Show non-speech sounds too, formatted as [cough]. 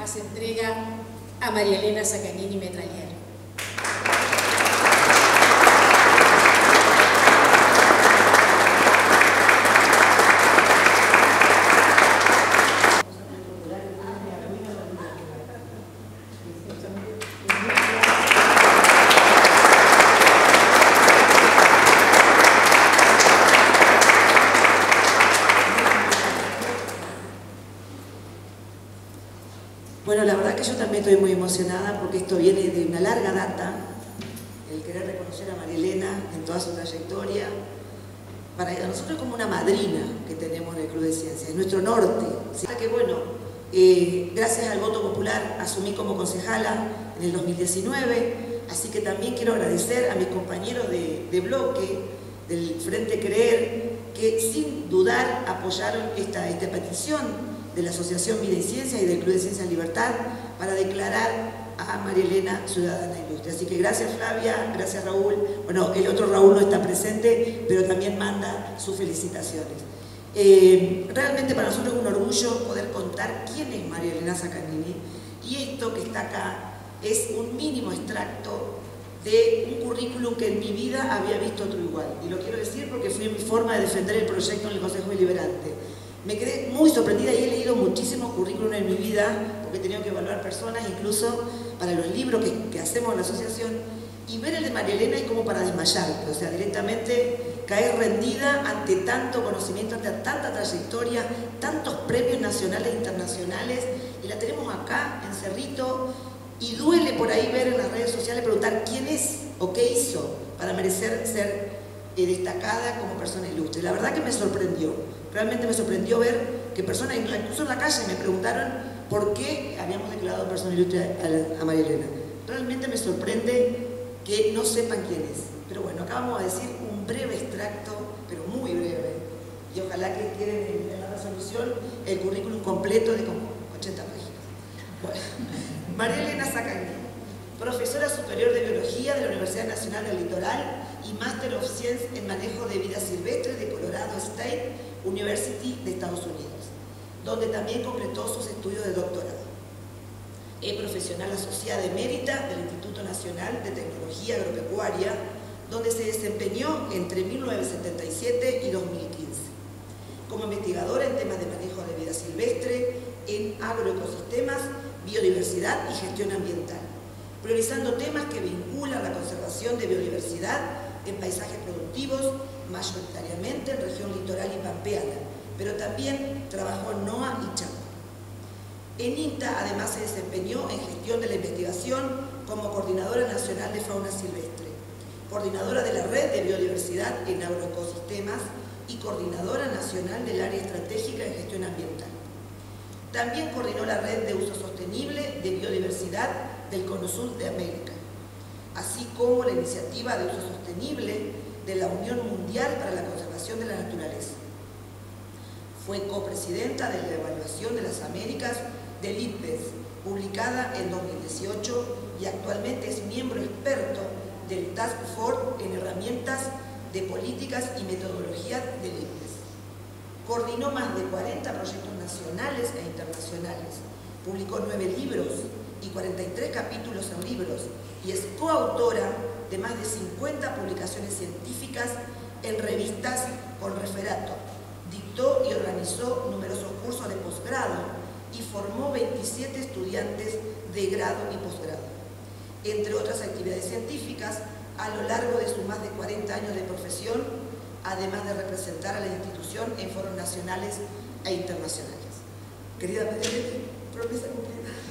hace entrega a María Elena Sacanini Metralier. Bueno, la verdad que yo también estoy muy emocionada porque esto viene de una larga data, el querer reconocer a María Elena en toda su trayectoria, para nosotros como una madrina que tenemos en el Club de Ciencias, es nuestro norte. ¿sí? que bueno, eh, gracias al voto popular asumí como concejala en el 2019, así que también quiero agradecer a mis compañeros de bloque, del Frente Creer, que sin dudar apoyaron esta, esta petición de la Asociación Vida y Ciencia y del Club de Ciencias Libertad para declarar a María Elena ciudadana ilustre. Así que gracias Flavia, gracias Raúl. Bueno, el otro Raúl no está presente, pero también manda sus felicitaciones. Eh, realmente para nosotros es un orgullo poder contar quién es María Elena Sacanini y esto que está acá es un mínimo extracto de un currículum que en mi vida había visto otro igual. Y lo mi forma de defender el proyecto en el Consejo Deliberante. Me quedé muy sorprendida y he leído muchísimos currículums en mi vida, porque he tenido que evaluar personas, incluso para los libros que, hacemos en la asociación, y ver el de María Elena es como para desmayarte, o sea, directamente caer rendida ante tanto conocimiento, ante tanta trayectoria, tantos premios nacionales e internacionales, y la tenemos acá, en Cerrito, y duele por ahí ver en las redes sociales preguntar quién es o qué hizo para merecer ser eh, destacada como persona ilustre. La verdad que me sorprendió. Realmente me sorprendió ver que personas, incluso en la calle, me preguntaron por qué habíamos declarado persona ilustre a, María Elena. Realmente me sorprende que no sepan quién es. Pero bueno, acá vamos a decir un breve extracto, pero muy breve, y ojalá que queden en, la resolución el currículum completo de como 80 páginas. Bueno, [laughs] María Elena Sacaní, profesora superior de Biología de la Universidad Nacional del Litoral y Master of Science en Manejo de Vida Silvestre de Colorado State University de Estados Unidos, donde también completó sus estudios de doctorado. Es profesional asociada emérita del Instituto Nacional de Tecnología Agropecuaria, donde se desempeñó entre 1977 y 2015, como investigadora en temas de manejo de vida silvestre, en agroecosistemas, biodiversidad y gestión ambiental, priorizando temas que vinculan la conservación de biodiversidad en paisajes productivos, mayoritariamente en región litoral y pampeana, pero también trabajó en NOA y Chaco. En INTA además se desempeñó en gestión de la investigación como Coordinadora Nacional de Fauna Silvestre, Coordinadora de la Red de Biodiversidad en Agroecosistemas y Coordinadora Nacional del Área Estratégica en Gestión Ambiental. También coordinó la Red de Uso Sostenible de Biodiversidad del Cono Sur de América, así como la Iniciativa de Uso Sostenible de la Unión Mundial para la Conservación de la Naturaleza. Fue copresidenta de la Evaluación de las Américas del IPES, publicada en 2018 y actualmente es miembro experto del Task Force en herramientas de políticas y metodologías del IPES. Coordinó más de 40 proyectos nacionales e internacionales, publicó nueve libros y 43 capítulos en libros y es coautora de más de 50 publicaciones científicas en revistas con referato. Dictó y organizó numerosos cursos de posgrado y formó 27 estudiantes de grado y posgrado. Entre otras actividades científicas, a lo largo de sus más de 40 años de profesión, además de representar a la institución en foros nacionales e internacionales. Querida promesa representative.